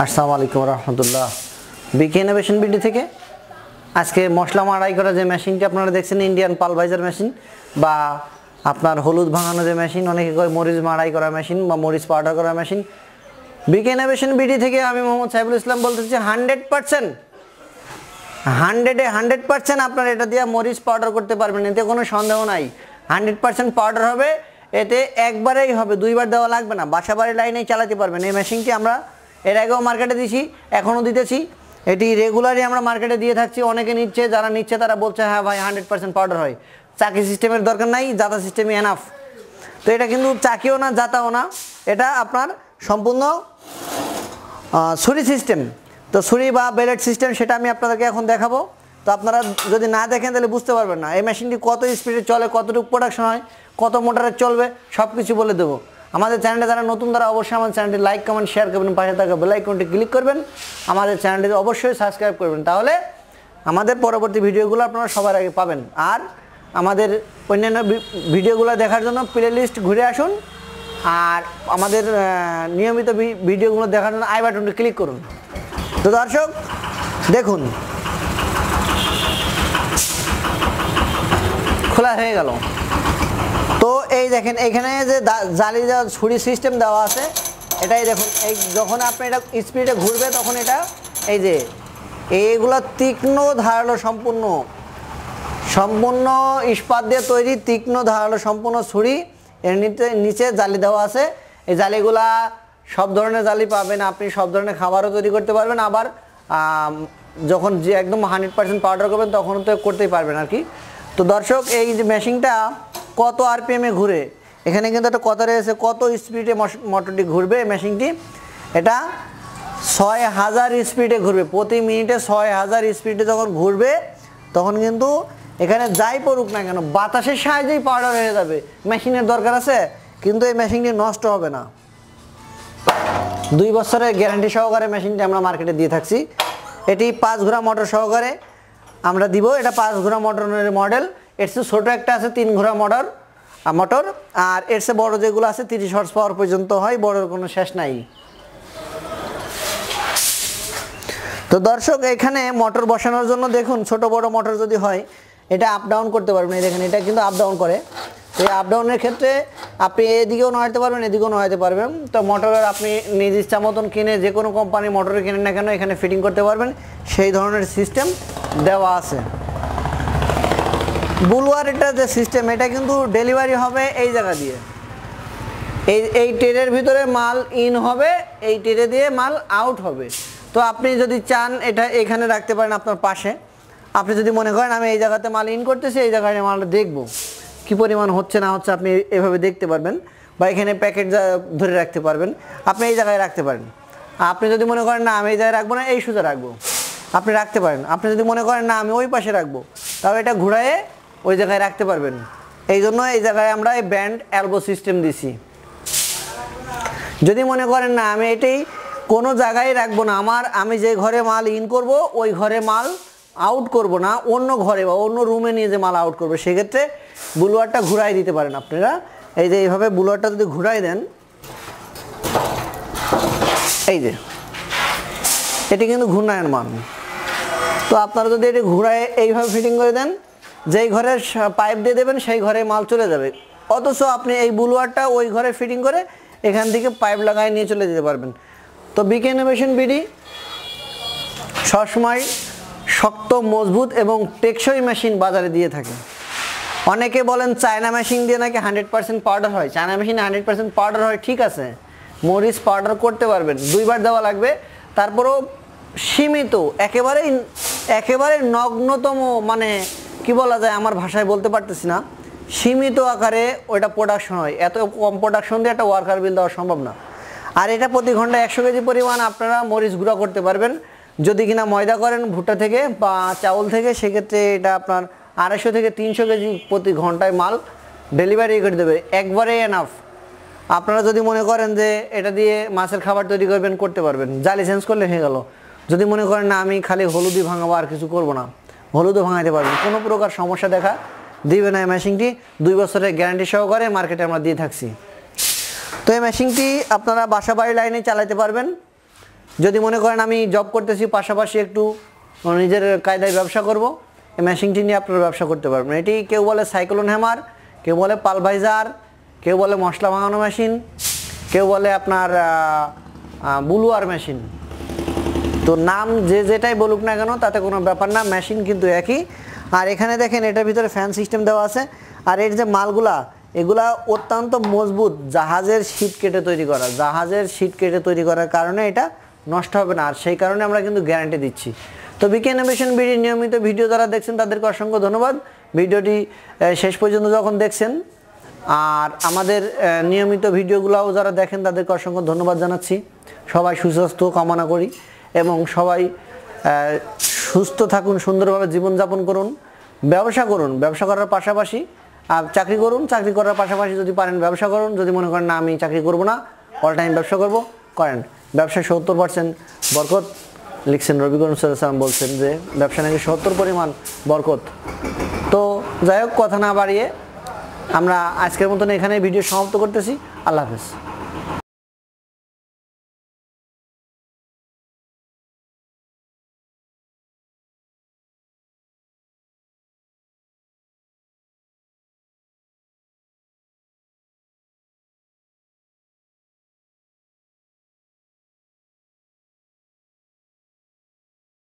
আসসালামু আলাইকুম রহমতুল্লাহ। বিকে innovation BD থেকে আজকে মশলা মাড়াই করা যে মেশিনটি আপনারা দেখছেন ইন্ডিয়ান পালভাইজার মেশিন বা আপনার হলুদ ভাঙানো যে মেশিন অনেকে কয় মরিচ মাড়াই করা মেশিন বা মরিচ পাউডার করা মেশিন বিকে ইনোভেশন বিডি থেকে আমি মোহাম্মদ সাইফুল ইসলাম বলতেছি হান্ড্রেড পার্সেন্ট, হান্ড্রেডে হান্ড্রেড পার্সেন্ট আপনার এটা দিয়ে মরিচ পাউডার করতে পারবেন, এতে কোনো সন্দেহ নাই। হান্ড্রেড পার্সেন্ট পাউডার হবে, এতে একবারেই হবে, দুইবার দেওয়া লাগবে না বাসা বাড়ি লাইনেই চালাতে পারবেন। এই মেশিনটি আমরা এর আগেও মার্কেটে দিছি, এখনও দিতেছি। এটি রেগুলারই আমরা মার্কেটে দিয়ে থাকছি, অনেকে নিচ্ছে, যারা নিচ্ছে তারা বলছে হ্যাঁ ভাই হান্ড্রেড পার্সেন্ট পাউডার হয়। চাকি সিস্টেমের দরকার নাই জাতা সিস্টেমই এনাফ তো এটা কিন্তু চাকিও না জাতাও না। এটা আপনার সম্পূর্ণ ছুরি সিস্টেম তো ছুরি বা বেলেট সিস্টেম সেটা আমি আপনাদেরকে এখন দেখাবো। তো আপনারা যদি না দেখেন, তাহলে বুঝতে পারবেন না। এই মেশিনটি কত স্পিডে চলে, কতটুকু প্রোডাকশন হয়, কত মোটরে চলবে সব কিছু বলে দেবো। আমাদের চ্যানেলে যারা নতুন, তারা অবশ্যই আমাদের চ্যানেলটি লাইক কমেন্ট শেয়ার করবেন। পাশে থাকা বেলাইকনটি ক্লিক করবেন। আমাদের চ্যানেলটি অবশ্যই সাবস্ক্রাইব করবেন। তাহলে আমাদের পরবর্তী ভিডিওগুলো আপনারা সবার আগে পাবেন। আর আমাদের অন্যান্য ভিডিওগুলো দেখার জন্য প্লে লিস্ট ঘুরে আসুন। আর আমাদের নিয়মিত ভিডিওগুলো দেখার জন্য আই বাটনটি ক্লিক করুন। তো দর্শক, দেখুন। খোলা হয়ে গেল। তো এই দেখেন, এখানে যে জালি দেওয়া, ছুরি সিস্টেম দেওয়া আছে, এটাই দেখুন, এই যখন আপনি এটা স্পিডে ঘুরবে, তখন এটা, এই যে, এইগুলো তীক্ষ্ণ ধারালো সম্পূর্ণ সম্পূর্ণ ইস্পাত দিয়ে তৈরি তীক্ষ্ণ ধারালো সম্পূর্ণ ছুরি, এর নিচে নিচে জালি দেওয়া আছে, এই জালিগুলা সব ধরনের জালি পাবেন, আপনি সব ধরনের খাবারও তৈরি করতে পারবেন, আবার যখন যে একদম হান্ড্রেড পার্সেন্ট পাউডার করবেন, তখন তো করতেই পারবেন আর কি। তো দর্শক, এই যে মেশিনটা কত আরপিএমে ঘুরে? এখানে কিন্তু একটা কথা রয়েছে, কত স্পিডে মোটরটি ঘুরবে মেশিনটি? এটা ছয় হাজার স্পিডে ঘুরবে। প্রতি মিনিটে ছয় হাজার স্পিডে যখন ঘুরবে, তখন কিন্তু এখানে যাই পড়ুক না কেন, বাতাসের সাহায্যেই পাউডার হয়ে যাবে। মেশিনের দরকার আছে, কিন্তু এই মেশিনটি নষ্ট হবে না। দুই বছরের গ্যারান্টি সহকারে মেশিনটি আমরা মার্কেটে দিয়ে থাকছি। এটি পাঁচ ঘোড়া মোটর সহকারে আমরা দিব। এটা পাঁচ ঘোড়া মোটরের মডেল এর চেয়ে ছোটো একটা আছে তিন ঘোড়া মোটর মোটর, আর এর চেয়ে বড় যেগুলো আছে তিরিশ হর্স পাওয়ার পর্যন্ত হয়, বড়র কোনো শেষ নাই। তো দর্শক, এখানে মোটর বসানোর জন্য দেখুন, ছোট বড় মোটর যদি হয়, এটা আপ ডাউন করতে পারবেন। এই দেখেন, এটা কিন্তু আপ ডাউন করে। তো এই আপ ডাউনের ক্ষেত্রে আপনি এদিকেও নড়াতে পারবেন, এদিকেও নড়াতে পারবেন। তো মোটরের আপনি নিজ ইচ্ছা মতন কিনে যে কোনো কোম্পানির মোটর কিনেন না কেন, এখানে ফিটিং করতে পারবেন। সেই ধরনের সিস্টেম দেওয়া আছে। বুলওয়ার এটা যে সিস্টেম এটা কিন্তু ডেলিভারি হবে এই জায়গা দিয়ে। এই এই ট্রেনের ভিতরে মাল ইন হবে, এই ট্রেনে দিয়ে মাল আউট হবে। তো আপনি যদি চান, এটা এখানে রাখতে পারেন আপনার পাশে। আপনি যদি মনে করেন, আমি এই জায়গাতে মাল ইন করতেছি, এই জায়গায় মালটা দেখব। কী পরিমাণ হচ্ছে, না হচ্ছে, আপনি এভাবে দেখতে পারবেন বা এখানে প্যাকেট ধরে রাখতে পারবেন, আপনি এই জায়গায় রাখতে পারেন। আপনি যদি মনে করেন, না, আমি এই জায়গায় রাখব না, এই সোজা রাখব। আপনি রাখতে পারেন। আপনি যদি মনে করেন, না, আমি ওই পাশে রাখব। তাহলে এটা ঘুরায়ে ওই জায়গায় রাখতে পারবেন। এই জন্য এই জায়গায় আমরা এই ব্যান্ড অ্যালবো সিস্টেম দিছি। যদি মনে করেন না, আমি এটাই কোনো জায়গায় রাখব না। আমার, আমি যে ঘরে মাল ইন করব, ওই ঘরে মাল আউট করব না। অন্য ঘরে বা অন্য রুমে নিয়ে যে মাল আউট করব, সেক্ষেত্রে বুলোয়ারটা ঘুরাই দিতে পারেন আপনারা। এই যে এইভাবে বুলোয়ারটা যদি ঘুরাই দেন, এই যে, এটি কিন্তু ঘূর্ণায়ন মান তো আপনারা যদি এটি ঘুরায় এইভাবে ফিটিং করে দেন যেই ঘরের পাইপ দিয়ে দেবেন, সেই ঘরে মাল চলে যাবে। অথচ আপনি এই বুলওয়ারটা ওই ঘরে ফিটিং করে এখান থেকে পাইপ লাগায় নিয়ে চলে যেতে পারবেন। তো বিকে ইনোভেশন বিডি, সবসময় শক্ত, মজবুত এবং টেকসই মেশিন বাজারে দিয়ে থাকে। অনেকে বলেন চায়না মেশিন দিয়ে নাকি হান্ড্রেড পার্সেন্ট পাউডার হয়। চায়না মেশিনে হান্ড্রেড পার্সেন্ট পাউডার হয়, ঠিক আছে। মরিচ পাউডার করতে পারবেন, দুইবার দেওয়া লাগবে। তারপরেও সীমিত, একেবারেই একেবারে নগ্নতম মানে কি বলা যায় আমার ভাষায় বলতে পারতেছি না। সীমিত আকারে ওইটা প্রোডাকশন হয়। এত কম প্রোডাকশন দিয়ে একটা ওয়ার্কার বিল দেওয়া সম্ভব না। আর এটা প্রতি ঘন্টায় একশো কেজি পরিমাণ আপনারা মরিচ গুঁড়া করতে পারবেন। যদি কিনা ময়দা করেন ভুট্টা থেকে বা চাউল থেকে, সেক্ষেত্রে এটা আপনার আড়াইশো থেকে তিনশো কেজি প্রতি ঘন্টায় মাল ডেলিভারি করে দেবে। একবারে এনাফ আপনারা যদি মনে করেন যে এটা দিয়ে মাছের খাবার তৈরি করবেন, করতে পারবেন। জালি চেঞ্জ করলে হয়ে গেল। যদি মনে করেন না, আমি খালি হলুদি ভাঙাবো, আর কিছু করব না। হলুদও ভাঙাইতে পারবেন। কোনো প্রকার সমস্যা দেখা দিবে না এই মেশিনটি দুই বছরের গ্যারান্টি সহকারে মার্কেটে আমরা দিয়ে থাকছি। তো এই মেশিনটি আপনারা বাসা বাড়ি লাইনে চালাতে পারবেন। যদি মনে করেন আমি জব করতেছি, পাশাপাশি একটু নিজের কায়দায় ব্যবসা করব, এই মেশিনটি নিয়ে আপনারা ব্যবসা করতে পারবেন। এটি কেউ বলে সাইক্লোন হ্যামার কেউ বলে পালভাইজার কেউ বলে মশলা ভাঙানো মেশিন কেউ বলে আপনার বুলুয়ার মেশিন তো নাম যে যেটাই বলুক না কেন, তাতে কোনো ব্যাপার না মেশিন কিন্তু একই। আর এখানে দেখেন, এটার ভিতরে ফ্যান সিস্টেম দেওয়া আছে। আর এর যে মালগুলা, এগুলা অত্যন্ত মজবুত জাহাজের শীট কেটে তৈরি করা। জাহাজের শীট কেটে তৈরি করার কারণে এটা নষ্ট হবে না। আর সেই কারণে আমরা কিন্তু গ্যারান্টি দিচ্ছি। তো বিকে ইনোভেশন বিডির নিয়মিত ভিডিও যারা দেখছেন, তাদেরকে অসংখ্য ধন্যবাদ। ভিডিওটি শেষ পর্যন্ত যখন দেখছেন, আর আমাদের নিয়মিত ভিডিওগুলোও যারা দেখেন, তাদেরকে অসংখ্য ধন্যবাদ জানাচ্ছি। সবাই সুস্বাস্থ্য কামনা করি। এবং সবাই সুস্থ থাকুন, সুন্দরভাবে জীবনযাপন করুন, ব্যবসা করুন, ব্যবসা করার পাশাপাশি আর চাকরি করুন, চাকরি করার পাশাপাশি যদি পারেন ব্যবসা করুন, যদি মনে করেন না, আমি চাকরি করব না, অল টাইম ব্যবসা করব, করেন। ব্যবসায় সত্তর পার্সেন্ট বরকত, লিখছেন রবিকরণ সাল্লাম বলছেন যে, ব্যবসা নাকি সত্তর পরিমাণ বরকত। তো যাই হোক, কথা না বাড়িয়ে আমরা আজকের মতন এখানে ভিডিও সমাপ্ত করতেছি। আল্লাহ হাফেজ।